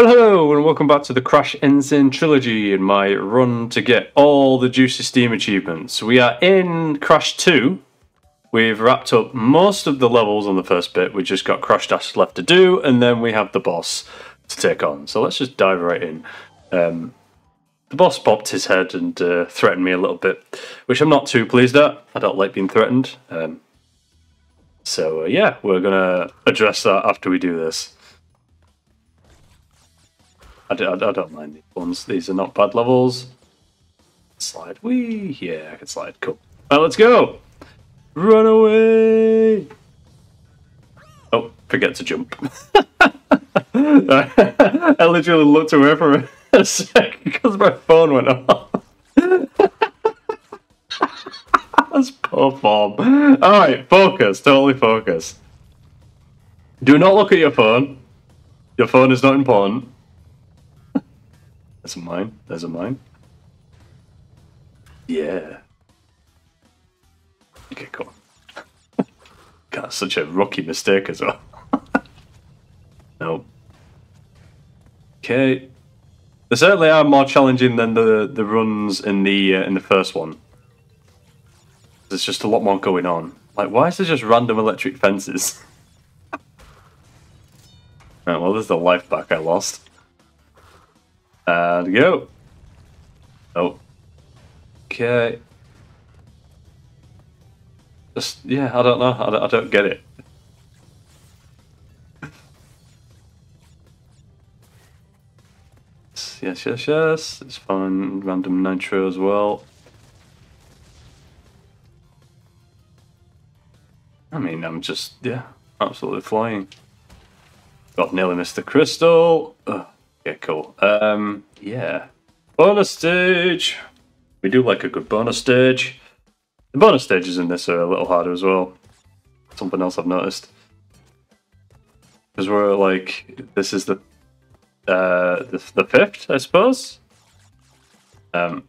Well, hello, and welcome back to the Crash N. Sane trilogy in my run to get all the Juicy Steam achievements. We are in Crash 2. We've wrapped up most of the levels on the first bit. We just got Crash Dash left to do, and then we have the boss to take on. So let's just dive right in. Um, the boss popped his head and uh, threatened me a little bit, which I'm not too pleased at. I don't like being threatened. Um, so uh, yeah, we're gonna address that after we do this. I, do, I, don't mind these ones. These are not bad levels. Slide. Wee. Yeah, I can slide. Cool. Well, let's go. Run away. Oh, forget to jump. I literally looked away for a sec because my phone went off. That's poor form. Alright, focus. Totally focus. Do not look at your phone. Your phone is not important. There's a mine. That's a mine. Yeah. Okay, cool. God, such a rookie mistake as well. nope. Okay. They certainly are more challenging than the the runs in the uh, in the first one. There's just a lot more going on. Like, why is there just random electric fences? oh, well, there's the life back I lost. And go. Oh. Okay. Just, yeah, I don't know. I don't, I don't get it. yes, yes, yes. It's fine. Random nitro as well. I mean, I'm just, yeah, absolutely flying. Got nearly missed the crystal. Ugh. Yeah, cool. Um, yeah. Bonus stage! We do like a good bonus stage. The bonus stages in this are a little harder as well. Something else I've noticed. Because we're like, this is the, uh, the, the fifth, I suppose? Um,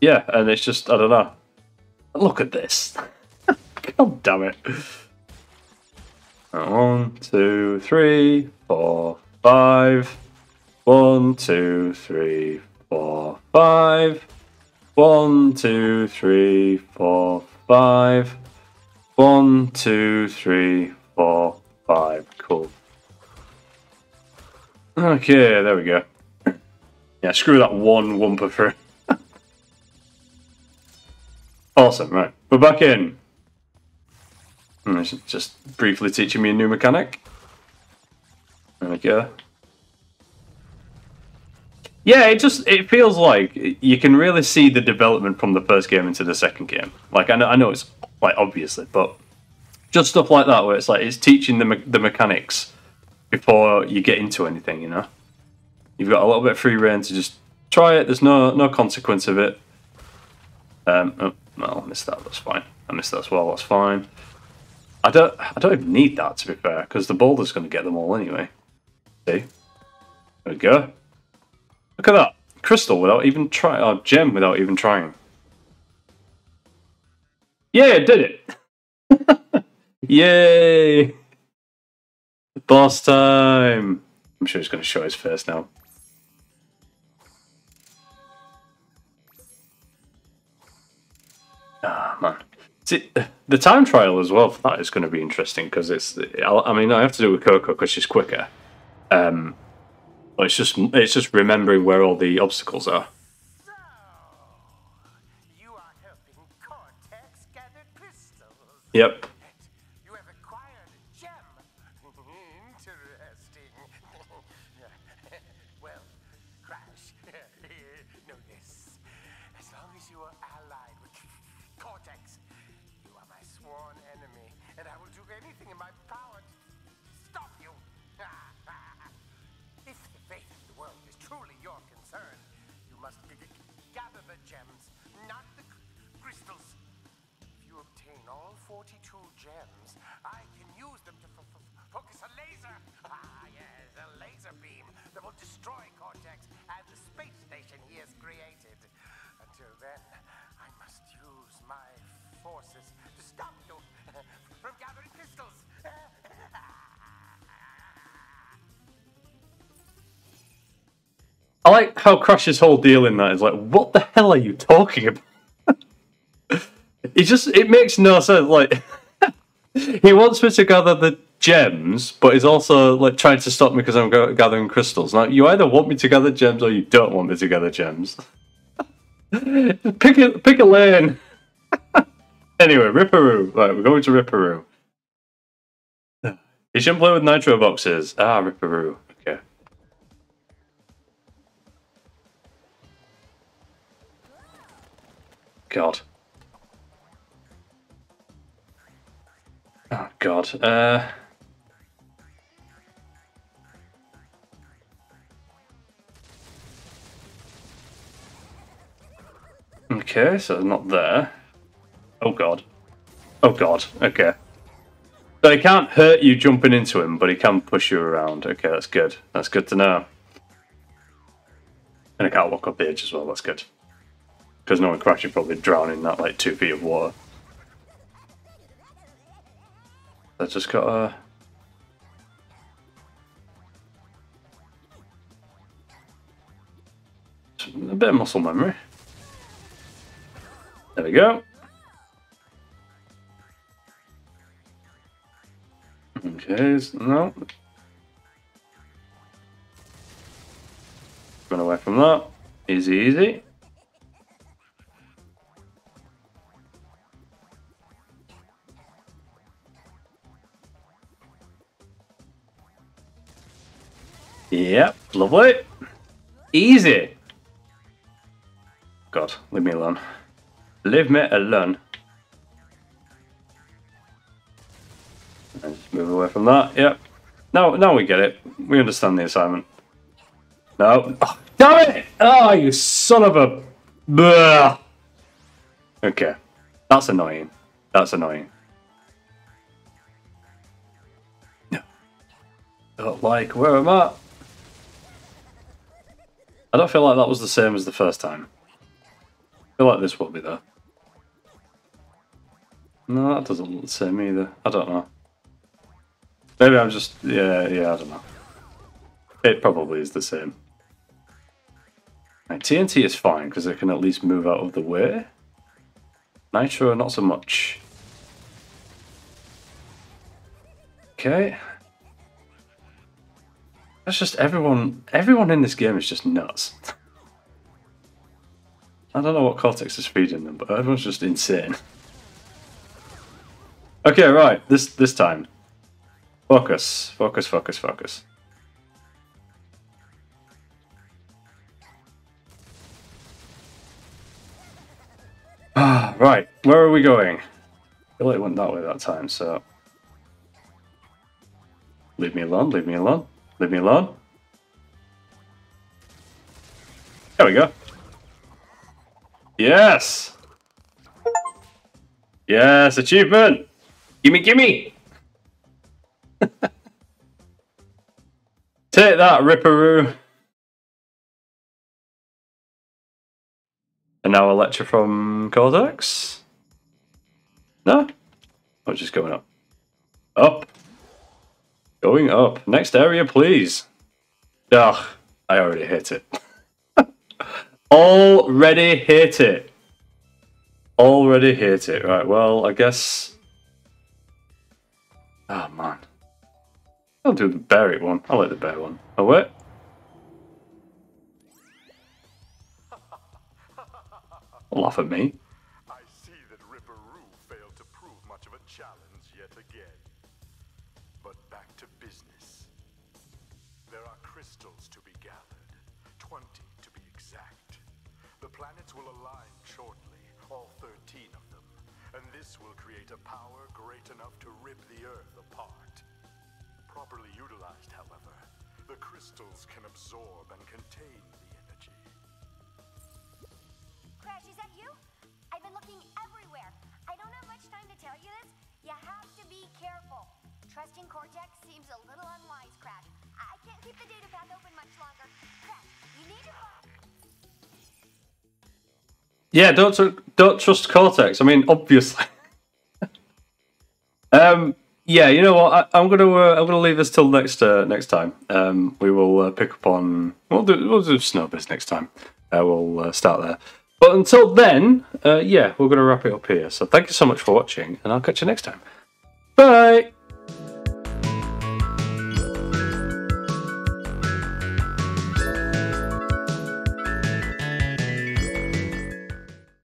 yeah, and it's just, I don't know. Look at this. God damn it. One, two, three, four, five. One, two, three, four, five. One, two, three, four, five. One, two, three, four, five. Cool. Okay, there we go. Yeah, screw that one Wumpa for. awesome, right. We're back in. Hmm, just briefly teaching me a new mechanic. There. Yeah, it just it feels like you can really see the development from the first game into the second game. Like I know I know it's like obviously, but just stuff like that where it's like it's teaching the me- the mechanics before you get into anything. You know, you've got a little bit free reign to just try it. There's no no consequence of it. Um, oh, well, I missed that. That's fine. I missed that as well. That's fine. I don't I don't even need that to be fair because the boulder's going to get them all anyway. See, there we go. Look at that. Crystal without even trying, or gem without even trying. Yeah, it did it. Yay! Boss time! I'm sure he's going to show his face now. Ah, man. See, the time trial as well for that is going to be interesting because it's. I mean, I have to do with Coco because she's quicker. Um, it's just it's just remembering where all the obstacles are. So, you have acquired a gem. Interesting. Well, Crash, no, yes. As long as you are helping Cortex gather crystals. Yep. Until then, I must use my forces to stop you from gathering. I like how Crash's whole deal in that is like, what the hell are you talking about? it just it makes no sense. Like he wants me to gather the gems, but he's also like trying to stop me because I'm gathering crystals. Now you either want me to gather gems or you don't want me to gather gems. pick a pick a lane. anyway, Ripper Roo. Right, we're going to Ripper Roo. He shouldn't play with nitro boxes. Ah, Ripper Roo. Okay. God. Oh God. Uh. Okay, so not there. Oh God. Oh God. Okay. So he can't hurt you jumping into him, but he can push you around. Okay, that's good. That's good to know. And I can't walk up the edge as well. That's good. Because no one crash, you probably drown in that like two feet of water. I just got a. A bit of muscle memory. There we go. Okay, so no. Run away from that. Easy, easy. Yep, lovely. Easy. God, leave me alone. Leave me alone. And just move away from that. Yep. Now, now we get it. We understand the assignment. No. Oh, damn it! Oh, you son of a. Blah. Okay. That's annoying. That's annoying. No. Don't like where I'm I? I don't feel like that was the same as the first time. I feel like this will be there. No, that doesn't look the same either. I don't know. Maybe I'm just... Yeah, yeah, I don't know. It probably is the same. Right, TNT is fine, because it can at least move out of the way. Nitro, not so much. Okay. That's just everyone... Everyone in this game is just nuts. I don't know what Cortex is feeding them, but everyone's just insane. Okay, right. This this time. Focus. Focus, focus, focus. Ah, right. Where are we going? I feel like it went that way that time, so... Leave me alone, leave me alone, leave me alone. There we go. Yes! Yes, achievement! Gimme, gimme! Take that, Ripper Roo! And now a lecture from Cortex? No? Oh, just going up. Up! Going up. Next area, please. Ugh, I already hit it. already hit it. Already hit it. Right, well, I guess... Oh, man. I'll do the berry one. I'll let the bear one. Oh, wait. Laugh at me. I see that Ripper Roo failed to prove much of a challenge yet again. But back to business. There are crystals to be gathered, 20 to be exact. The planets will align shortly, all 13 of them, this will create a power great enough to rip the Earth apart. Properly utilized, however, the crystals can absorb and contain the energy. Crash, is that you? I've been looking everywhere. I don't have much time to tell you this. You have to be careful. Trusting Cortex seems a little unwise, Crash. I I can't keep the data path open much longer. Crash, you need to... Yeah, don't tr- don't trust Cortex. I mean, obviously. um, yeah, you know what? I, I'm gonna uh, I'm gonna leave this till next uh, next time. Um, we will uh, pick up on we'll do we'll do Snowbiz next time. Uh, we'll uh, start there. But until then, uh, yeah, we're gonna wrap it up here. So thank you so much for watching, and I'll catch you next time. Bye.